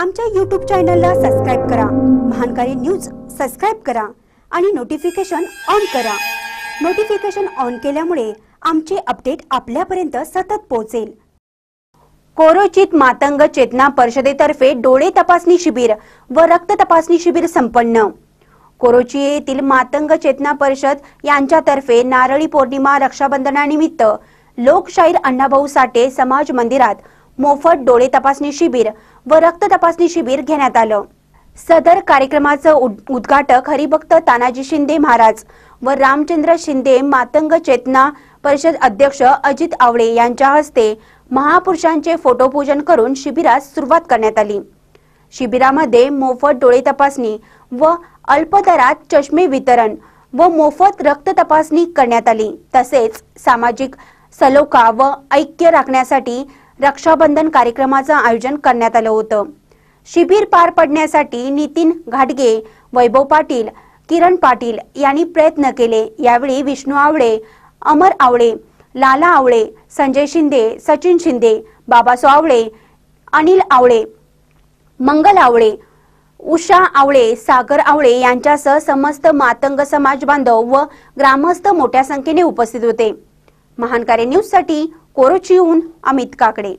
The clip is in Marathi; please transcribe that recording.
आमच्या यूट्यूब चॅनलला सबस्क्राईब करा. महानकारी न्यूज सबस्क्राईब करा आणि नोटिफिकेशन ऑन करा. नोटिफिकेशन ऑन केल्यामुळे आमचे अपडेट आपल्यापर्यंत सतत पोहोचेल. कोरोचित मातंग चेतना परिषदेतर्फे डोळे तपासणी शिबिर व रक्त तपासणी शिबिर संपन्न. कोरोची येथील मातंग चेतना परिषद यांच्यातर्फे नारळी पौर्णिमा रक्षाबंधनानिमित्त लोकशाहीर अण्णाभाऊ साठे समाज मंदिरात मोफत डोळे तपासणी शिबिर व रक्त तपासणी शिबिर घेण्यात आलं. सदर कार्यक्रमाचं उद- उद्घाटक हरिभक्त तानाजी शिंदे महाराज व रामचंद्र शिंदे मातंग चेतना परिषद अध्यक्ष अजित आवळे यांच्या हस्ते महापुरुषांचे फोटोपूजन करून शिबिरास सुरुवात करण्यात आली. शिबिरामध्ये मोफत डोळे तपासणी व अल्पदरात चष्मे वितरण व मोफत रक्त तपासणी करण्यात आली. तसेच सामाजिक सलोखा व ऐक्य राखण्यासाठी रक्षाबंधन कार्यक्रमाचं आयोजन करण्यात आलं होतं. शिबिर पार पडण्यासाठी नितीन घाटगे वैभव पाटील किरण पाटील यांनी प्रयत्न केले. यावेळी विष्णू आवळे अमर आवळे लाला आवळे संजय शिंदे सचिन शिंदे बाबासो आवळे अनिल आवळे मंगल आवळे उषा आवळे सागर आवळे यांच्यासह समस्त मातंग समाज बांधव व ग्रामस्थ मोठ्या संख्येने उपस्थित होते. महान न्यूजसाठी कोरोचीहून अमित काकडे.